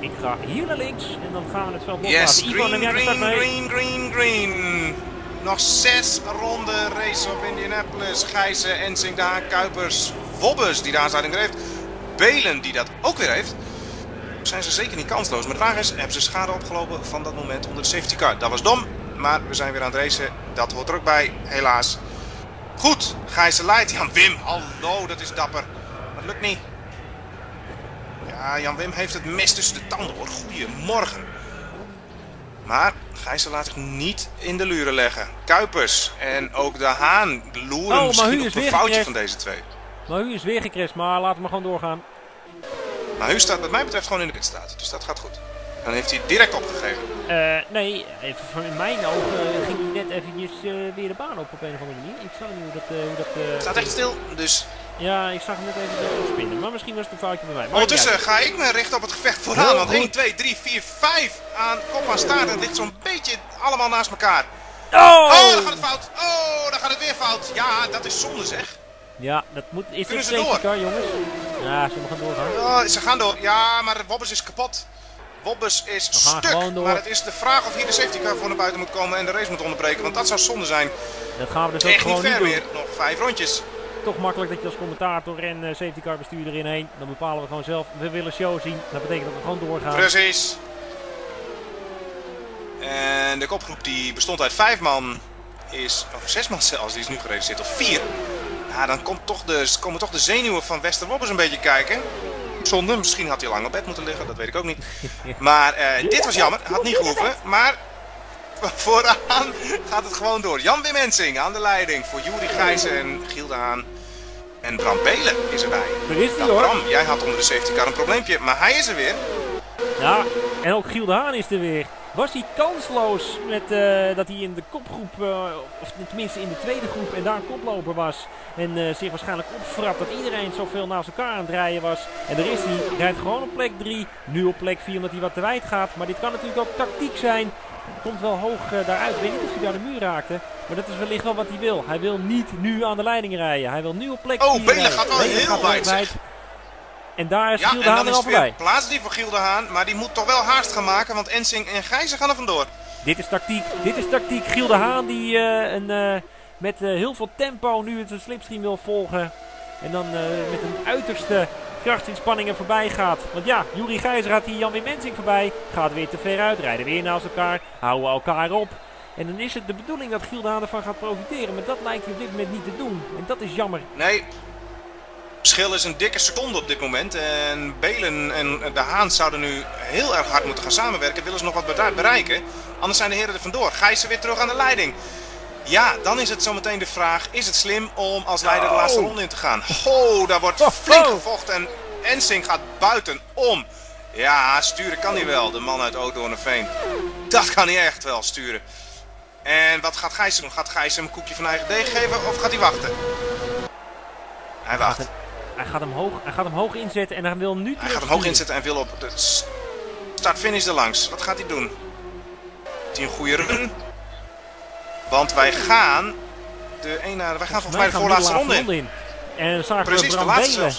Ik ga hier naar links en dan gaan we het veld Yes, loslaten. Ivan, neem green, start green, mee? green, green, green. Nog zes ronden race op Indianapolis. Gijzen, Ensing, Daan, Kuipers, Wobbes die de aansluiting er heeft. Belen die dat ook weer heeft. Zijn ze zeker niet kansloos. Maar de vraag is, hebben ze schade opgelopen van dat moment onder de safety car? Dat was dom, maar we zijn weer aan het racen. Dat hoort er ook bij, helaas. Goed, Gijzen leidt. Jan Wim, hallo, dat is dapper. Dat lukt niet. Ja, Jan Wim heeft het mes tussen de tanden hoor. Goedemorgen. Maar Gijzen laat zich niet in de luren leggen. Kuipers en ook de Haan loeren Oh, misschien op een foutje gecrashed. van deze twee. Maar u is weer gecrashed, maar laten we gewoon doorgaan. Maar Hu staat wat mij betreft gewoon in de pitstraat. Dus dat gaat goed. Dan heeft hij direct opgegeven. Eh, nee, even in mijn ogen eh, ging hij net eventjes eh, weer de baan op op een of andere manier. Ik zag niet hoe dat... hoe dat Het staat echt stil. Dus Ja, ik zag hem net even spinnen. Maar misschien was het een foutje bij mij. Maar ondertussen ga ik me richten op het gevecht vooraan. Heel Want goed. 1, 2, 3, 4, 5 aan kop aan staart. En het ligt zo'n beetje allemaal naast elkaar. Oh! Oh, dan gaat het fout. Oh, dan gaat het weer fout. Ja, dat is zonde zeg. Ja, dat moet... Is Kunnen dit ze door? car, jongens? Ja, ze gaan doorgaan. Oh, ze gaan door. Ja, maar Wobbes is kapot. Wobbes is stuk. Maar het is de vraag of hier de safety car voor naar buiten moet komen en de race moet onderbreken. Want dat zou zonde zijn. Dat gaan we dus ook Echt niet gewoon niet ver doen. meer. Nog vijf rondjes. Toch makkelijk dat je als commentator en eh, safety car bestuurder in heen. Dan bepalen we gewoon zelf. We willen show zien. Dat betekent dat we gewoon doorgaan. Precies. En de kopgroep die bestond uit vijf man is, of zes man zelfs, die is nu gerealiseerd, of vier. Ja, dan komt toch de, komen toch de zenuwen van Wester Wobbers een beetje kijken. Zonde, misschien had hij lang op bed moeten liggen, dat weet ik ook niet. Maar eh, dit was jammer, had niet gehoeven. Maar vooraan gaat het gewoon door. Jan Wim Ensing aan de leiding voor Juri Gijzen en Giel de Haan. En Bram Belen is erbij. Daar is hij Nou, hoor. Bram, jij had onder de safety car een probleempje, maar hij is er weer. Ja, en ook Giel de Haan is er weer. Was hij kansloos met eh, dat hij in de kopgroep, eh, of tenminste in de tweede groep en daar koploper was. En eh, zich waarschijnlijk opfrapt dat iedereen zoveel naast elkaar aan het rijden was. En daar is hij, rijdt gewoon op plek 3, nu op plek 4 omdat hij wat te wijd gaat. Maar dit kan natuurlijk ook tactiek zijn. Komt wel hoog daaruit. Ik weet niet of hij daar de muur raakte. Maar dat is wellicht wel wat hij wil. Hij wil niet nu aan de leiding rijden. Hij wil nu op plek Oh, 4 Belen gaat wel Belen heel gaat wijd. En daar is Ja, Giel de Haan er al voorbij. plaats die voor Giel de Haan. Maar die moet toch wel haast gaan maken, want Ensing en Gijzen gaan er vandoor. Dit is tactiek. Dit is tactiek. Giel de Haan die eh, een, eh, met eh, heel veel tempo nu het slipstream wil volgen. En dan met een uiterste krachtsinspanningen voorbij gaat. Want ja, Juri Gijzer gaat hier Jan Wim Mensing voorbij. Gaat weer te ver uit. Rijden weer naast elkaar. Houden elkaar op. En dan is het de bedoeling dat Giel de Haan ervan gaat profiteren. Maar dat lijkt hij op dit moment niet te doen. En dat is jammer. Nee, verschil is een dikke seconde op dit moment. En Belen en de Haan zouden nu heel erg hard moeten gaan samenwerken. Willen ze nog wat bereiken? Anders zijn de heren er vandoor. Gijzen weer terug aan de leiding. Ja, dan is het zometeen de vraag: is het slim om als leider de laatste ronde in te gaan? Oh, daar wordt flink gevochten en Ensing gaat buiten om. Ja, sturen kan hij wel, de man uit Oudorneveen. Dat kan hij echt wel sturen. En wat gaat Gijs doen? Gaat Gijs hem een koekje van eigen deeg geven of gaat hij wachten? Hij wacht. Hij gaat hem hoog, hij gaat hem hoog inzetten. En hij wil nu Hij gaat hem hoog inzetten en wil op de start-finish erlangs. Wat gaat hij doen? Heeft hij een goede run? Want wij gaan de ene, wij gaan volgens mij de voorlaatste ronde in. En dan zagen Precies, we de laatste.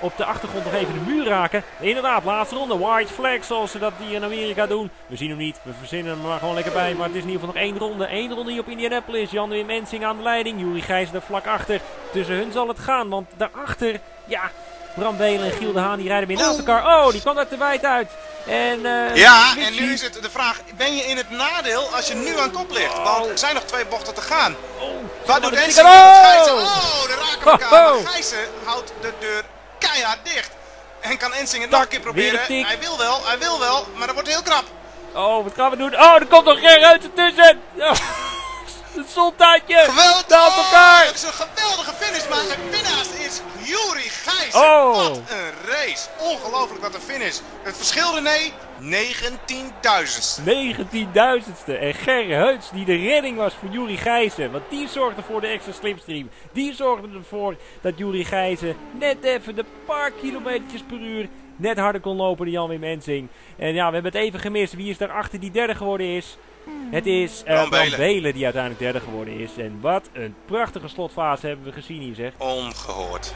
Op de achtergrond nog even de muur raken. Inderdaad, laatste ronde. White flag zoals ze dat hier in Amerika doen. We zien hem niet, we verzinnen hem er maar gewoon lekker bij. Maar het is in ieder geval nog één ronde. Eén ronde hier op Indianapolis. Jan Wim Mensing aan de leiding. Juri Gijs er vlak achter. Tussen hun zal het gaan, want daarachter, ja... Bram Belen en Giel de Haan die rijden weer naast elkaar. Oh, die kwam er te wijd uit. En, eh, Ja, en nu is het de vraag, ben je in het nadeel als je nu aan kop ligt? Want er zijn nog twee bochten te gaan. Oh, Wat doet de Ensing? Oh! oh, daar raken we elkaar. Ho. Maar houdt de deur keihard dicht. En kan Ensing het nog een keer proberen. Hij wil wel, hij wil wel, maar dat wordt heel krap. Oh, wat gaan we doen? Oh, er komt nog Ger uit ertussen. Oh, het zontuitje. Geweldig! Elkaar. Het is een geweldige finish, maar de winnaar is Juri Gijzen. Oh. Wat een race. Ongelooflijk wat een finish. Het verschil René, 19.000ste. 19.000ste. En Ger Heuts die de redding was voor Juri Gijzen. Want die zorgde voor de extra slipstream. Die zorgde ervoor dat Juri Gijzen net even de paar kilometertjes per uur net harder kon lopen dan Jan Wim Ensing. En ja, we hebben het even gemist. Wie is daarachter die derde geworden is? Het is Belen. Belen die uiteindelijk derde geworden is. En wat een prachtige slotfase hebben we gezien hier zeg. Ongehoord.